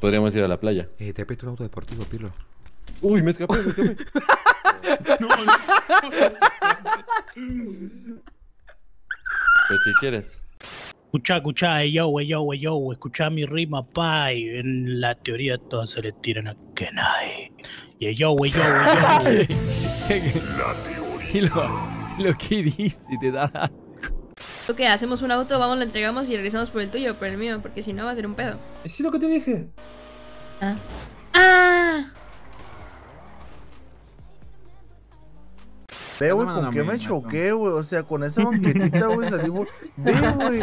Podríamos ir a la playa. Eh, te presto un auto deportivo, Pirlo. Uy, me escapé, me escapé. Pues si quieres. Escuchá, escuchá, ey, yo, ey, yo, ey, yo, escuchá mi rima, pa, y en la teoría todas se le tiran a Kenai. Y ey, yo, ey, yo, ey, yo. Y lo, lo que dice, te da. Ok, hacemos un auto, vamos, lo entregamos y regresamos por el tuyo, por el mío, porque si no va a ser un pedo. ¿Es lo que te dije? Ah. ¡Ah! Ve, güey, con qué me choqué, güey. O sea, con esa banquetita, güey, salimos. Ve, güey.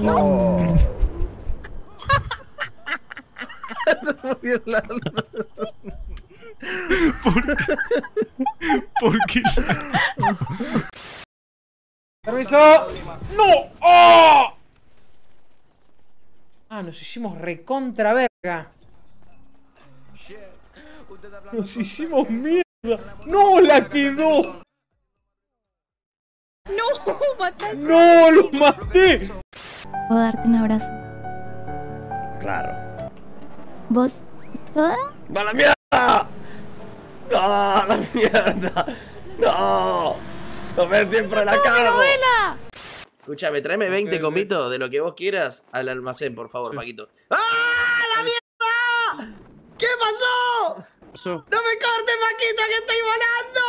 No. Se murió Lalo. ¿Por qué? ¡Permiso! ¡No! ¡Oh! Ah, nos hicimos recontra verga. Nos hicimos mierda. ¡No! ¡La quedó! ¡No! ¡Mataste! ¡No! ¡Lo maté! ¿Puedo darte un abrazo? Claro. ¿Vos? ¿Soda? ¡Va la mierda! ¡No, la mierda! ¡No! ¡No me siempre la cago! Escúchame, tráeme 20 comitos de lo que vos quieras al almacén, por favor, Paquito. ¡Ah, la mierda! ¿Qué pasó? ¡No me cortes, Paquito, que estoy volando!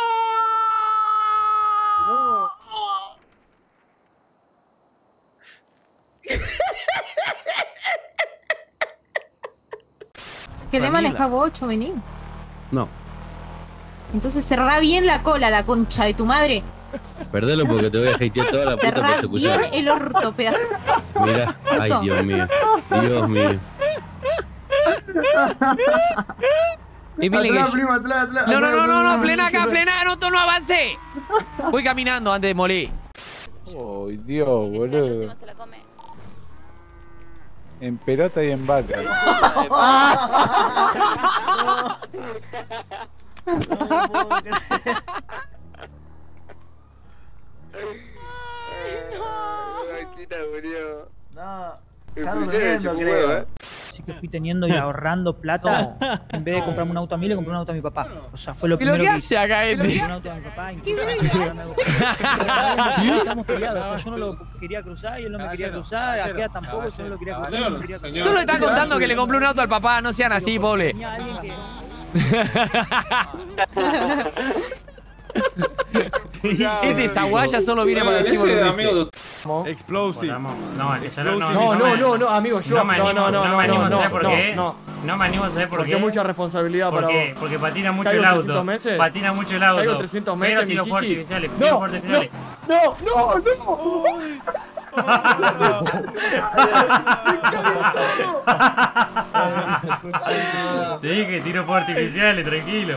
Que le maneja bocho, vení. No. Entonces cerrá bien la cola, la concha de tu madre. Perdelo porque te voy a hatear toda la puta Cerrá bien persecución. el orto, pedazo. Mira, ay Dios mío. Dios mío. Atrás, atrás. No, no, no, no, no, plena acá, plena, no, no avance. Voy caminando antes de morir. Ay, Dios, boludo. En pelota y en vaca. No, está durmiendo, creo. Así que fui teniendo y ahorrando plata. En vez de comprarme un auto a mí, le compré un auto a mi papá. O sea, fue lo ¿Y lo primero que hice. acá Le compré este? un auto a mi papá. Estamos peleados. O sea, yo no lo quería cruzar y él no me quería cruzar. Aquella tampoco, yo no lo quería cruzar. Tú le estás contando que le compré un auto al papá, no sean así, pobre. Tenía alguien que- Este Zaguaya solo viene para decir. Explosive. No, esa no, No, no, no, no, amigo, yo. No me animo, no, no, no me animo, no, ¿sabes no, por qué? No, No me animo a saber por porque qué. es mucha responsabilidad para vos. Porque, porque patina mucho Caigo el auto. 300 meses. Patina mucho el auto. Caigo 300 meses, Pero tiro chichi. fuerte artificiales. No, Tiro fuerte artificiales. No, no, no. Te dije tiro fuerte artificiales, tranquilo.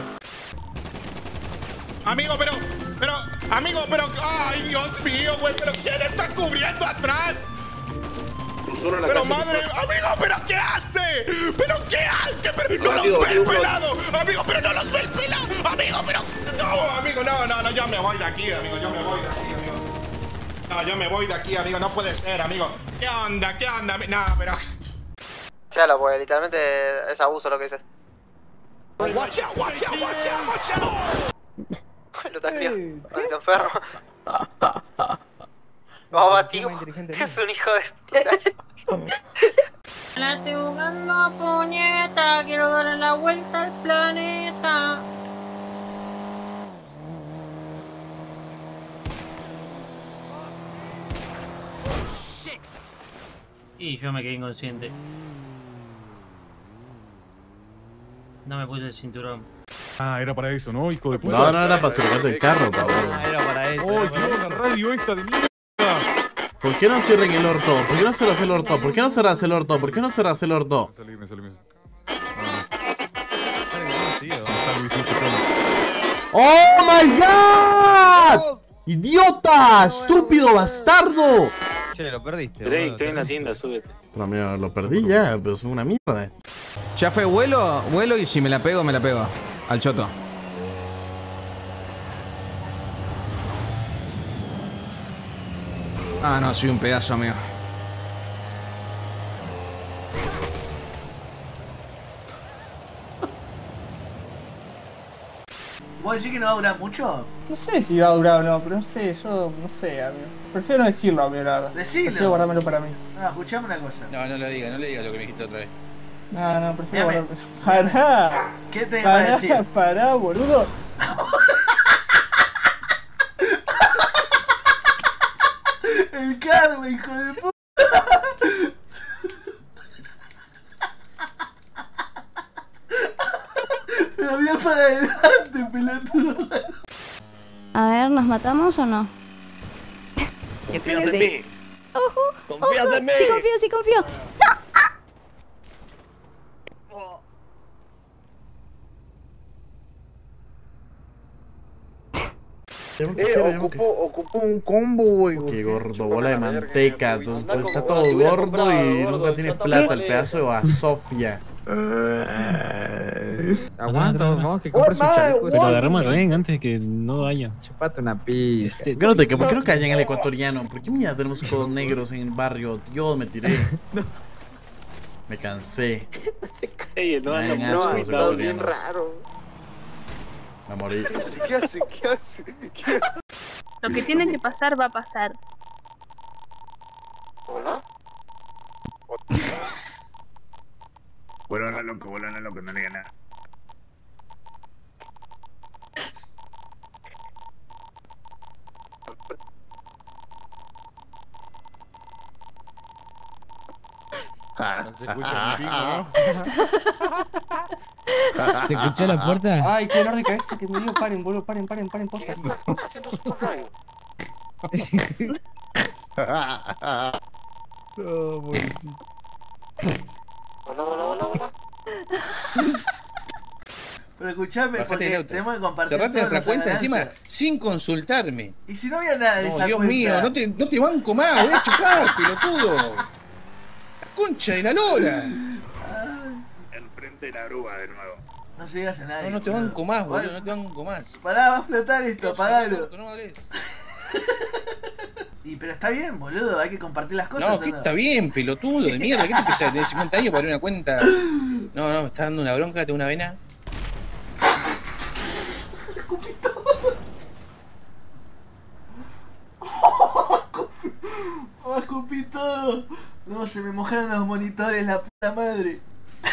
Amigo, pero. Pero. Amigo, pero. Ay, Dios mío, güey. Pero ¿quién está cubriendo atrás? Pero madre, amigo, pero ¿qué hace? ¿Pero qué hace? ¿Pero no los ve el pelado? Amigo, pero no los ve el pelado. Amigo, pero. No, amigo, no, no, no, yo me voy de aquí, amigo. Yo me voy de aquí, amigo. No, yo me voy de aquí, amigo. No puede ser, amigo. ¿Qué onda? ¿Qué onda? No, pero. Chalo, pues literalmente es abuso lo que dice. Watch out, watch out, watch out, watch out. Lo taqueó. Maldito enfermo. Vamos, tío. Es un hijo de puta. La estoy jugando a puñeta, quiero darle la vuelta al planeta. Y yo me quedé inconsciente. No me puse el cinturón. Ah, era para eso, ¿no, hijo de puta? No, no era para acercarte el carro, cabrón. Era para eso. ¡Oh, Dios, la radio esta de mierda! ¿Por qué no cierren el orto? ¿Por qué no cerras el orto? ¿Por qué no cerras el orto? ¿Por qué no cerras el orto? Me salí, me salí, me salí. ¡Oh my god! ¡Idiota! ¡Estúpido bastardo! Che, lo perdiste. Drake, estoy en la tienda, súbete. Pero amigo, lo perdí ya, pero es una mierda. Ya fue vuelo, vuelo y si me la pego, me la pego. Al choto. Ah, no, soy un pedazo, mío. ¿Vos decís que no va a durar mucho? No sé si va a durar o no, pero no sé, yo no sé, amigo. Prefiero no decirlo, amigo, la verdad. Decilo. Prefiero guardármelo para mí. No, escuchame una cosa. No, no lo diga, no le digas lo que me dijiste otra vez. No, no, prefiero Dígame. guardármelo. Pará. ¿Qué te iba a Pará, decir? pará, boludo. El karma, hijo de puta. Me había para adelante, pelotudo. A ver, ¿nos matamos o no? Confías en mí. Ojo, Confías ojo. en mí. Sí confío, sí confío. Eh, ocupó un combo, güey. Qué gordo, bola de manteca. Entonces, pues, está todo gordo y nunca tienes plata el pedazo de basofia. Aguanta, vamos que compres un chaleco. Pero agarramos rehén antes de que no vaya. Chupate una pista. ¿Por qué no, te, por qué no callan el ecuatoriano? ¿Por qué mira tenemos codos negros en el barrio? Dios, me tiré. Me cansé. Ey, no, no, no, bien raro. Me morí. ¿Qué hace? ¿Qué hace? ¿Qué Lo que tiene que pasar va a pasar. ¿Hola? Bueno, loco, bueno, loco, no le diga nada. No se escucha ni pingo, ¿no? ¿Te escuchó la puerta? Ay, qué dolor de cabeza que me dio. Paren, boludo, paren, paren, paren, posta. No, pobrecito. Pero escuchame, Bajate porque del auto. tenemos que compartir Cerrate todas nuestra nuestras cuenta encima ganancias. sin consultarme. Y si no había nada de No, esa Dios cuenta. mío, no te, no te banco más, voy a chupar, pelotudo. La concha de la lora. De la grúa de nuevo. No se digas a nadie. No, no te boludo. banco más, boludo, no te banco más. Pará, va a explotar esto, apagalo. No hables. Y pero está bien, boludo, hay que compartir las cosas. No, ¿o que está bien, pelotudo de mierda. ¿Qué te pensás? ¿Tenés 50 años para abrir una cuenta? No, no, me está dando una bronca, tengo una vena. Oh, escupí todo. No, se me mojaron los monitores, la puta madre.